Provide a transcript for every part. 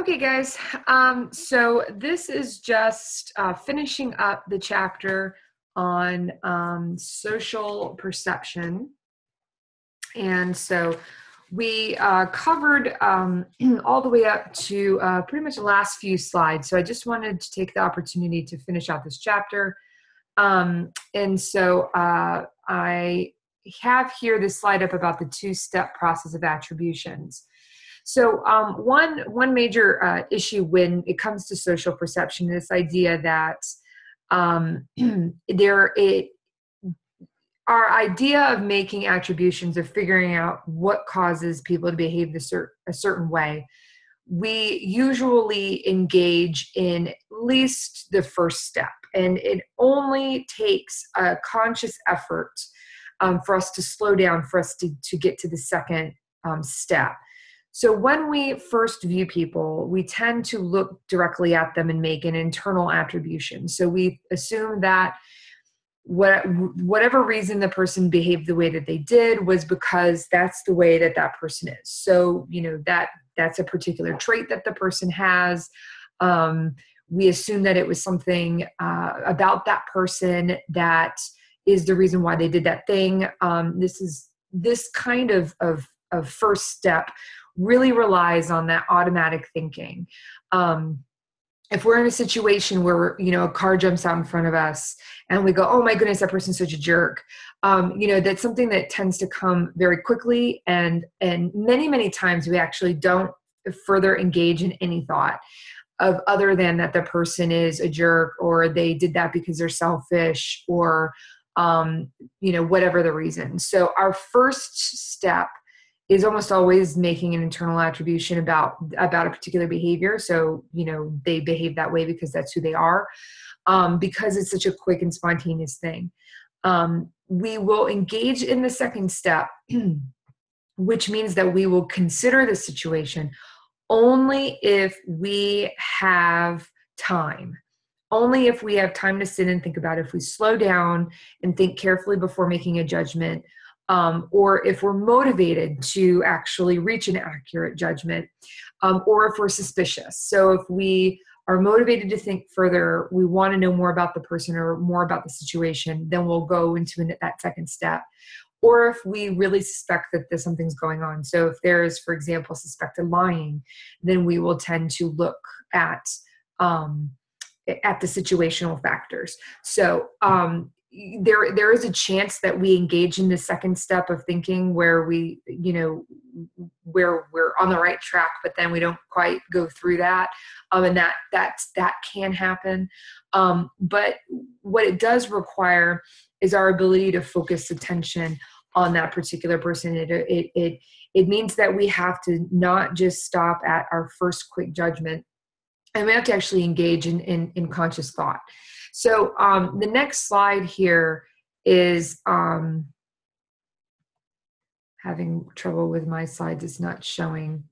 Okay, guys. Um, so this is just uh, finishing up the chapter on um, social perception. And so we uh, covered um, all the way up to uh, pretty much the last few slides. So I just wanted to take the opportunity to finish out this chapter. Um, and so uh, I have here this slide up about the two step process of attributions. So um, one one major uh, issue when it comes to social perception is this idea that um, there it our idea of making attributions of figuring out what causes people to behave a certain way we usually engage in at least the first step. And it only takes a conscious effort um, for us to slow down for us to, to get to the second um, step so when we first view people, we tend to look directly at them and make an internal attribution. So we assume that what, whatever reason the person behaved the way that they did was because that's the way that that person is. So you know that that's a particular trait that the person has. Um, we assume that it was something uh, about that person that is the reason why they did that thing. Um, this is this kind of of of first step really relies on that automatic thinking. Um, if we're in a situation where you know a car jumps out in front of us and we go oh my goodness that person's such a jerk um, you know that's something that tends to come very quickly and and many many times we actually don't further engage in any thought of other than that the person is a jerk or they did that because they're selfish or um, you know whatever the reason so our first step is almost always making an internal attribution about about a particular behavior. So you know they behave that way because that's who they are um, because it's such a quick and spontaneous thing. Um, we will engage in the second step which means that we will consider the situation only if we have time. Only if we have time to sit and think about it. If we slow down and think carefully before making a judgment um, or if we're motivated to actually reach an accurate judgment, um, or if we're suspicious. So if we are motivated to think further, we want to know more about the person or more about the situation, then we'll go into that second step. Or if we really suspect that there's something's going on. So if there is, for example, suspected lying, then we will tend to look at um, at the situational factors. So um, there there is a chance that we engage in the second step of thinking where we you know where we're on the right track but then we don't quite go through that um, and that that's that can happen. Um, but what it does require is our ability to focus attention on that particular person. It it it, it means that we have to not just stop at our first quick judgment and we have to actually engage in in, in conscious thought so um, the next slide here is um, having trouble with my slides. It's not showing.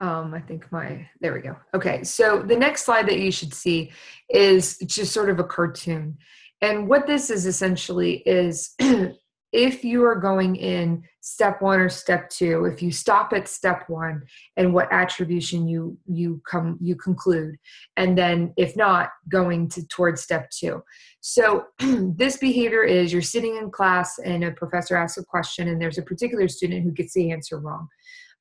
Um, I think my, there we go. Okay, so the next slide that you should see is just sort of a cartoon. And what this is essentially is if you are going in step one or step two if you stop at step one and what attribution you you come you conclude and then if not going to towards step two. So this behavior is you're sitting in class and a professor asks a question and there's a particular student who gets the answer wrong.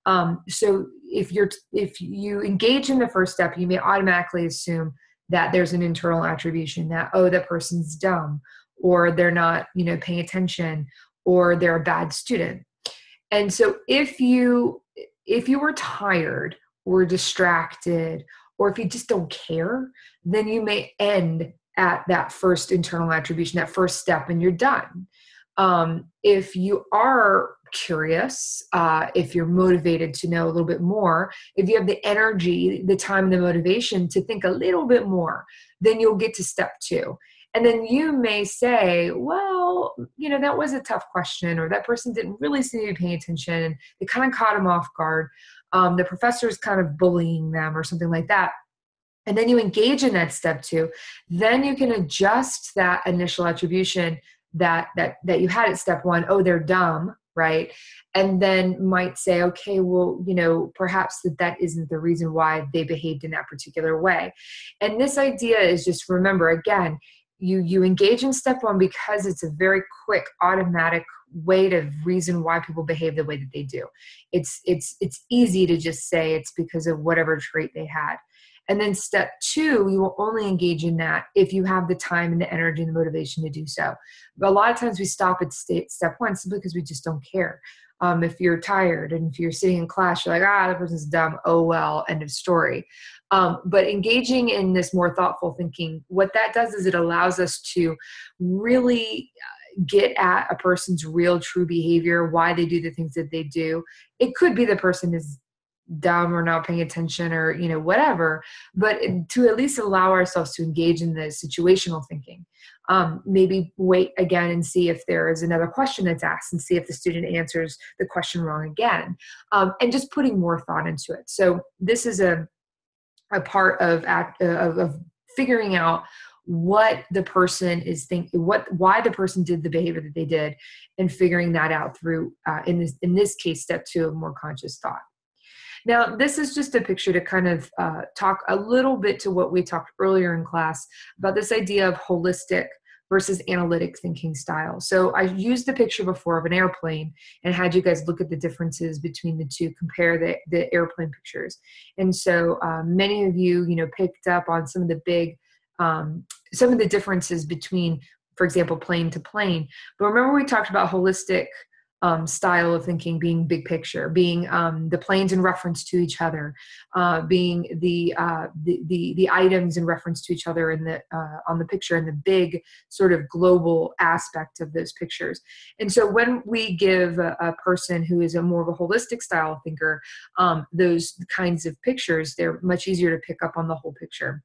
Um, so if you're if you engage in the first step you may automatically assume that there's an internal attribution that oh that person's dumb or they're not you know paying attention or they're a bad student. And so if you if you were tired or distracted or if you just don't care then you may end at that first internal attribution that first step and you're done. Um, if you are curious uh, if you're motivated to know a little bit more if you have the energy the time and the motivation to think a little bit more then you'll get to step two and then you may say, well, you know, that was a tough question, or that person didn't really seem to be paying attention. They kind of caught them off guard. Um, the professor is kind of bullying them, or something like that. And then you engage in that step two. Then you can adjust that initial attribution that that that you had at step one. Oh, they're dumb, right and then might say okay well you know perhaps that that isn't the reason why they behaved in that particular way and this idea is just remember again you you engage in step one because it's a very quick automatic way to reason why people behave the way that they do. It's it's it's easy to just say it's because of whatever trait they had and then step two, you will only engage in that if you have the time and the energy and the motivation to do so. But a lot of times we stop at state, step one simply because we just don't care. Um, if you're tired and if you're sitting in class, you're like, ah, that person's dumb. Oh, well, end of story. Um, but engaging in this more thoughtful thinking, what that does is it allows us to really uh, get at a person's real true behavior, why they do the things that they do. It could be the person is dumb or not paying attention or you know whatever but to at least allow ourselves to engage in the situational thinking. Um, maybe wait again and see if there is another question that's asked and see if the student answers the question wrong again um, and just putting more thought into it. So this is a a part of act of, of figuring out what the person is thinking what why the person did the behavior that they did and figuring that out through uh, in this in this case step two of more conscious thought now, this is just a picture to kind of uh, talk a little bit to what we talked earlier in class about this idea of holistic versus analytic thinking style. So I used the picture before of an airplane and had you guys look at the differences between the two, compare the, the airplane pictures. And so um, many of you, you know, picked up on some of the big, um, some of the differences between, for example, plane to plane. But remember we talked about holistic um, style of thinking being big picture, being um, the planes in reference to each other, uh, being the, uh, the, the the items in reference to each other in the uh, on the picture and the big sort of global aspect of those pictures. And so when we give a, a person who is a more of a holistic style thinker um, those kinds of pictures, they're much easier to pick up on the whole picture.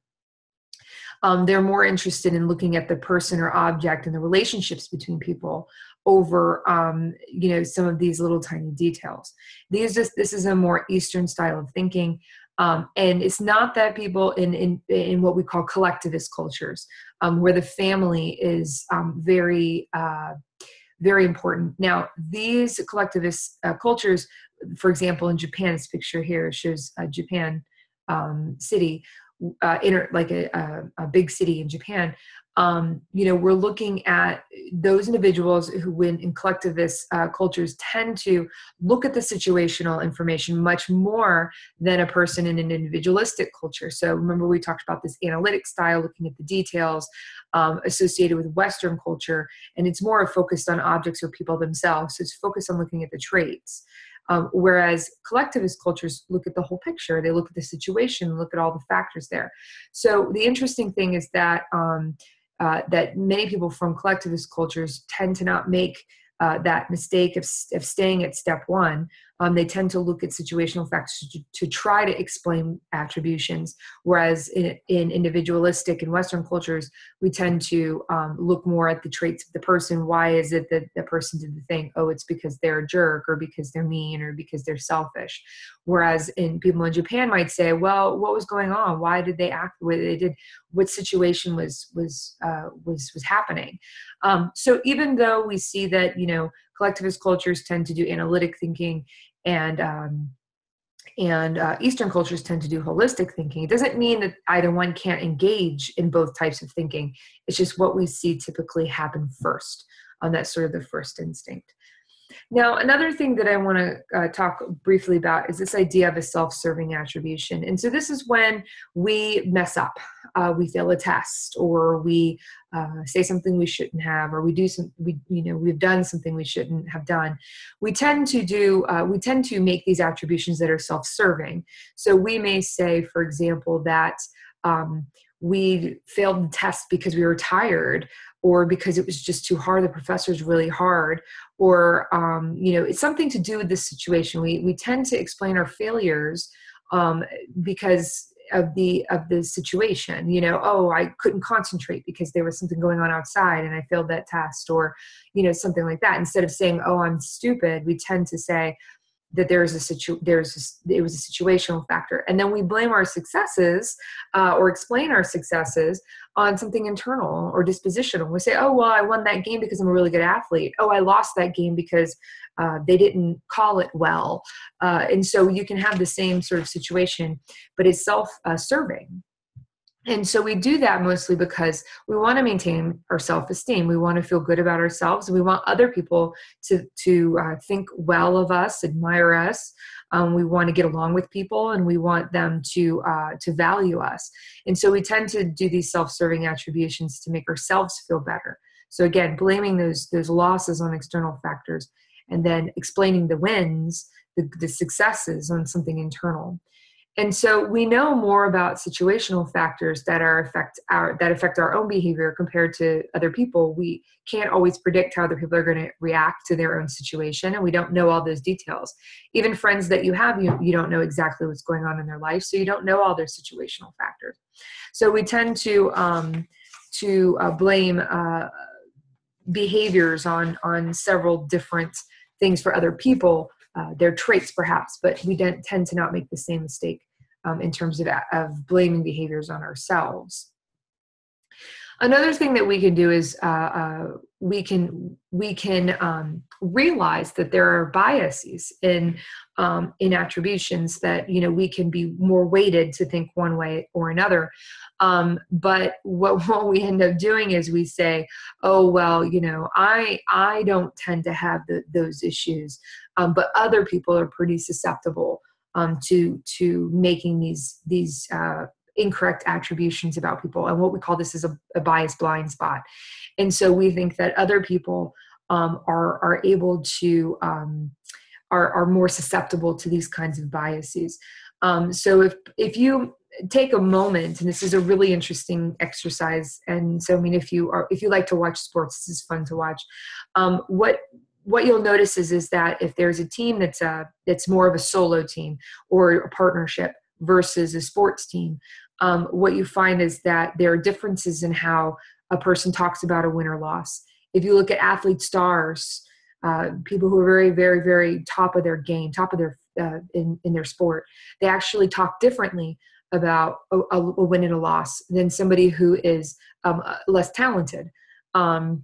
Um, they're more interested in looking at the person or object and the relationships between people over um, you know some of these little tiny details. These just this is a more eastern style of thinking um, and it's not that people in, in in what we call collectivist cultures um, where the family is um, very uh, very important. Now these collectivist uh, cultures for example in japan this picture here shows uh, japan um, city uh, inter, like a, a, a, big city in Japan, um, you know, we're looking at those individuals who, when in collectivist uh, cultures, tend to look at the situational information much more than a person in an individualistic culture. So remember, we talked about this analytic style, looking at the details um, associated with Western culture, and it's more focused on objects or people themselves. So it's focused on looking at the traits. Um, whereas collectivist cultures look at the whole picture, they look at the situation, look at all the factors there. So the interesting thing is that um, uh, that many people from collectivist cultures tend to not make uh, that mistake of, of staying at step one um, they tend to look at situational factors to, to try to explain attributions whereas in, in, individualistic and western cultures we tend to um, look more at the traits of the person. Why is it that the person did the thing? Oh it's because they're a jerk or because they're mean or because they're selfish. Whereas in people in japan might say well what was going on? Why did they act the way they did? What situation was was uh, was was happening? Um, so even though we see that you know collectivist cultures tend to do analytic thinking and um, and uh, Eastern cultures tend to do holistic thinking. It doesn't mean that either one can't engage in both types of thinking. It's just what we see typically happen first on that sort of the first instinct. Now, another thing that I want to uh, talk briefly about is this idea of a self serving attribution. And so, this is when we mess up, uh, we fail a test, or we uh, say something we shouldn't have, or we do some, we, you know, we've done something we shouldn't have done. We tend to do, uh, we tend to make these attributions that are self serving. So, we may say, for example, that um, we failed the test because we were tired or because it was just too hard the professor's really hard or um, you know it's something to do with this situation. We we tend to explain our failures um, because of the of the situation you know oh i couldn't concentrate because there was something going on outside and i failed that test or you know something like that. Instead of saying oh i'm stupid we tend to say that there's a situ there's a, it was a situational factor. And then we blame our successes uh, or explain our successes on something internal or dispositional. We say oh well i won that game because i'm a really good athlete. Oh i lost that game because uh, they didn't call it well. Uh, and so you can have the same sort of situation but it's self-serving and so we do that mostly because we want to maintain our self-esteem. We want to feel good about ourselves. We want other people to to uh, think well of us, admire us. Um, we want to get along with people, and we want them to uh, to value us. And so we tend to do these self-serving attributions to make ourselves feel better. So again, blaming those those losses on external factors, and then explaining the wins, the, the successes on something internal and so we know more about situational factors that are affect our that affect our own behavior compared to other people. We can't always predict how other people are going to react to their own situation and we don't know all those details. Even friends that you have you, you don't know exactly what's going on in their life so you don't know all their situational factors. So we tend to um, to uh, blame uh, behaviors on on several different things for other people uh, their traits perhaps but we tend to not make the same mistake um, in terms of, of blaming behaviors on ourselves. Another thing that we can do is uh, uh, we can we can um, realize that there are biases in um, in attributions that you know we can be more weighted to think one way or another. Um, but what, what we end up doing is we say oh well you know i i don't tend to have the, those issues um, but other people are pretty susceptible um, to to making these these uh, incorrect attributions about people and what we call this is a, a bias blind spot. And so we think that other people um, are are able to um, are, are more susceptible to these kinds of biases. Um, so if if you take a moment and this is a really interesting exercise and so i mean if you are if you like to watch sports this is fun to watch um, what what you'll notice is is that if there's a team that's a that's more of a solo team or a partnership versus a sports team, um, what you find is that there are differences in how a person talks about a win or loss. If you look at athlete stars, uh, people who are very, very, very top of their game, top of their uh, in in their sport, they actually talk differently about a, a win and a loss than somebody who is um, uh, less talented. Um,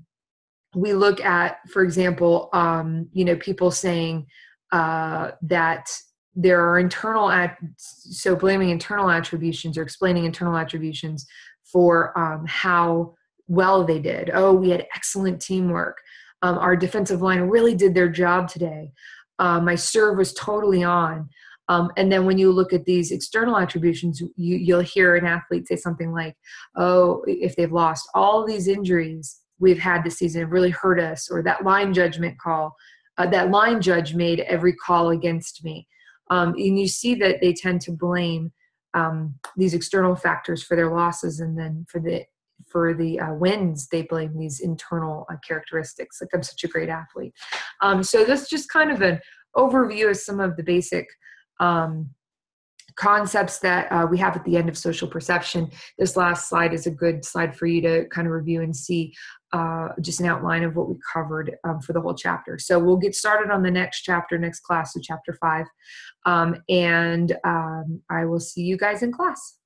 we look at, for example, um, you know, people saying uh, that there are internal, at, so blaming internal attributions or explaining internal attributions for um, how well they did. Oh, we had excellent teamwork. Um, our defensive line really did their job today. Uh, my serve was totally on. Um, and then when you look at these external attributions, you, you'll hear an athlete say something like, "Oh, if they've lost all these injuries, we've had this season really hurt us, or that line judgment call, uh, that line judge made every call against me. Um, and you see that they tend to blame um, these external factors for their losses, and then for the for the uh, wins, they blame these internal uh, characteristics. Like I'm such a great athlete. Um, so this just kind of an overview of some of the basic um, concepts that uh, we have at the end of social perception. This last slide is a good slide for you to kind of review and see uh, just an outline of what we covered um, for the whole chapter. So we'll get started on the next chapter, next class, so chapter five. Um, and um, I will see you guys in class.